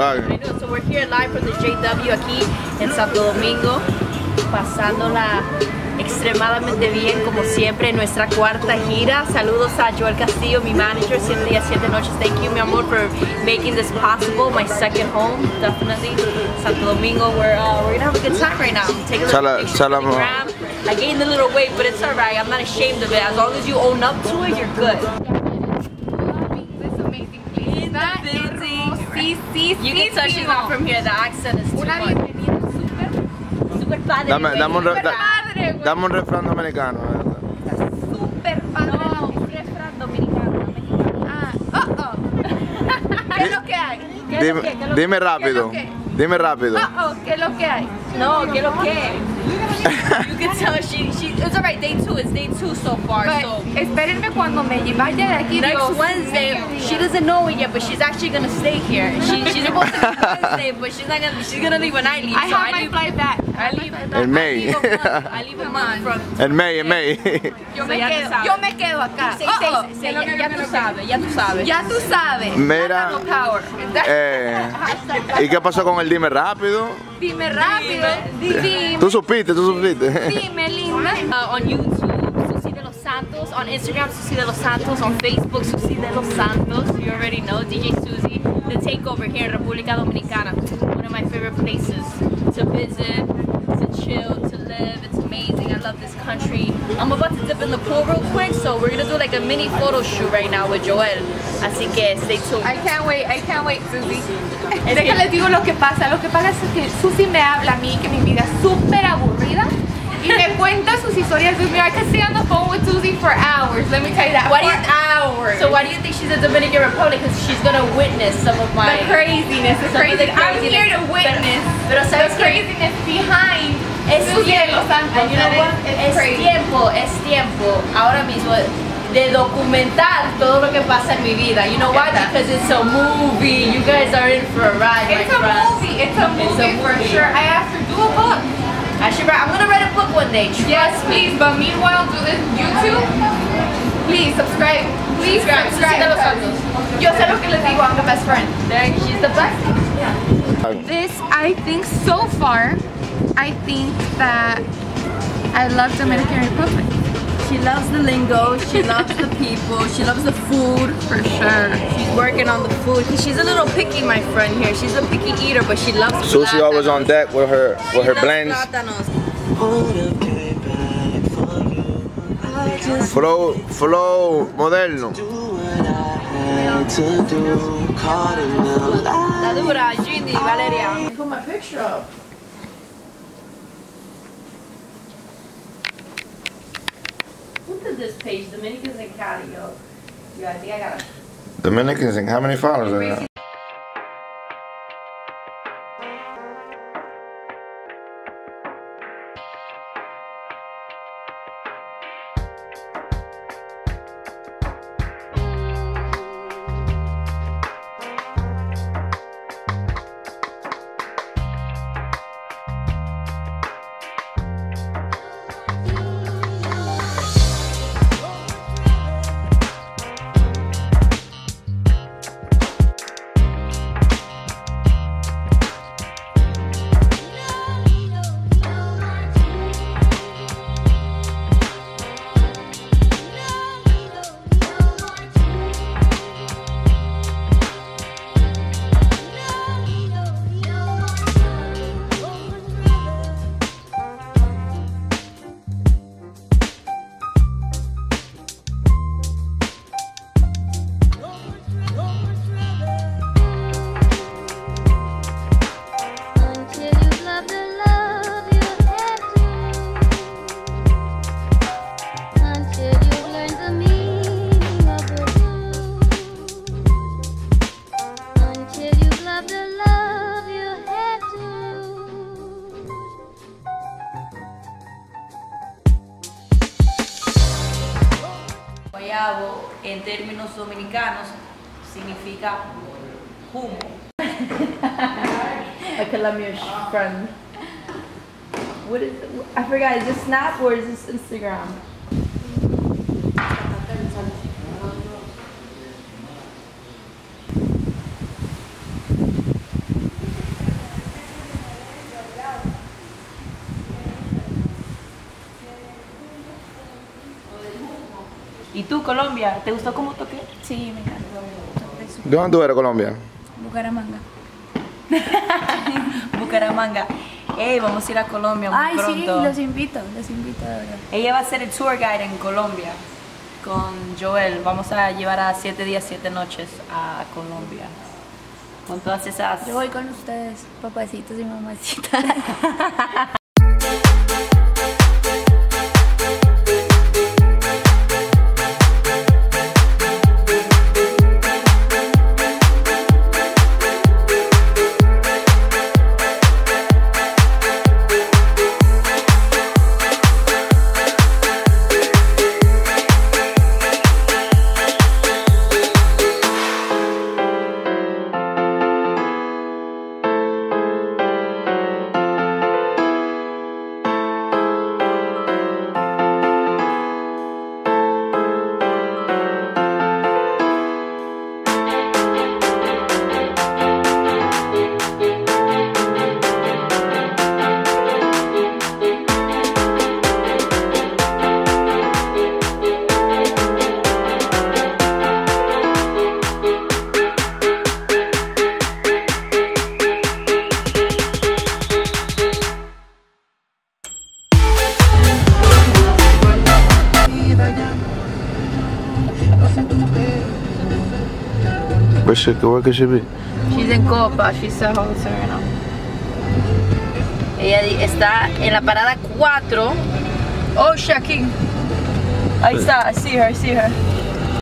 I know, so we're here live from the JW aquí en Santo Domingo, pasándola extremadamente bien como siempre en nuestra cuarta gira. Saludos a Joel Castillo, mi manager, 7 días, 7 noches. Thank you, mi amor, for making this possible. My second home, definitely. Santo Domingo, we're, uh, we're gonna have a good time right now. Take a picture chala- the gram. I gained a little weight, but it's alright. I'm not ashamed of it. As long as you own up to it, you're good. Hermosísimo. You can tell she's not from here. The accent is too Una much. bienvenida súper, Super padre. Dame, dame, un, re- súper da- padre, güey. dame un refrán dominicano. Súper padre. No, un refrán dominicano, no mexicano. Ah, oh, oh. ¿Qué es lo que hay? ¿Qué es lo Dime, que- qué es lo dime que- rápido. qué es Dime rápido. Oh, oh, ¿qué es lo que hay? No, ¿qué es lo que? You can tell she, she, it's alright, day two, it's day two so far, But, so. espérenme cuando me vaya de aquí. Next Dios Wednesday, she doesn't know it yet, but she's actually gonna stay here. She, she's supposed to leave Wednesday, but she's not gonna. She's gonna leave when I leave. I so have I my leave. flight back. I leave. En May. I leave a month. En May, en May. Yo me, quedo, yo me quedo acá. Oh, oh, say, ¿qué es lo ya, tú sabes, ya tú sabes. Ya tú sabes. Mira. Eh, ¿Y qué pasó con el dime rápido? Dime rápido. Dime. Tú supiste, tú supiste. Dime, linda. Uh, on YouTube, Susie de los Santos. On Instagram, Susie de los Santos. On Facebook, Susie de los Santos. You already know DJ Susie. The takeover here in República Dominicana. One of my favorite places to visit, to chill, to live. Amazing. I love this country. I'm about to dip in the pool real quick, so we're gonna do like a mini photo shoot right now with Joel. Así que stay tuned. I can't wait, I can't wait, Susie. Déjales digo lo que pasa. Lo que pasa es que Susie me habla a mí que mi vida es súper aburrida y me cuenta sus historias. Dios mío, I can stay on the phone with Susie for hours. Let me tell you that. Why for you- hours. So why do you think she's a Dominican Republic? Because she's gonna witness some of my the craziness, the some of the crazy. I'm here to witness Pero the craziness behind es Susie de los Santos. And you know That what? is- Es it's tiempo, es tiempo ahora mismo de documentar todo lo que pasa en mi vida. You know why? Because it's a movie. You guys are in for a ride, It's my a friends. movie. It's a movie It's a movie for movie. sure. I have to do a book. I should write, I'm gonna write a book one day. Trust Yes, me. please. But meanwhile, do this YouTube. Please subscribe. Please Subscribe. Susie de los subscribe. Santos. Yo sé lo que les digo. I'm the best friend. There, she's the best. Yeah. This, I think, so far, I think that I love Dominican Republic. She loves the lingo. She loves the people. She loves the food. For sure. She's working on the food. She's a little picky, my friend here. She's a picky eater, but she loves. Susie always on deck with her with her She loves blends. plátanos. Flow, flow moderno. La dura, Ginny, Valeria. Put my picture up. Look at this page, Dominicans and Cali, yo. Yeah, I think I gotta. Dominicans, and how many followers are there? En términos dominicanos, significa humo. Colombian friend. What is? I forgot. Is this Snap or is this Instagram? ¿Y tú, Colombia? ¿Te gustó cómo toqué? Sí, me encantó. ¿De dónde tú eres, Colombia? Bucaramanga. Bucaramanga. Ey, vamos a ir a Colombia muy Ay, sí, los invito, los invito de verdad. Ella va a ser el tour guide en Colombia con Joel. Vamos a llevar a siete días, siete noches a Colombia. Con todas esas... Yo voy con ustedes, papacitos y mamacitas. Where should, where could she be? She's in Copa, she's a host right now. Ella está en la parada 4. Oh, Shaki. Ahí está, I see her, I see her.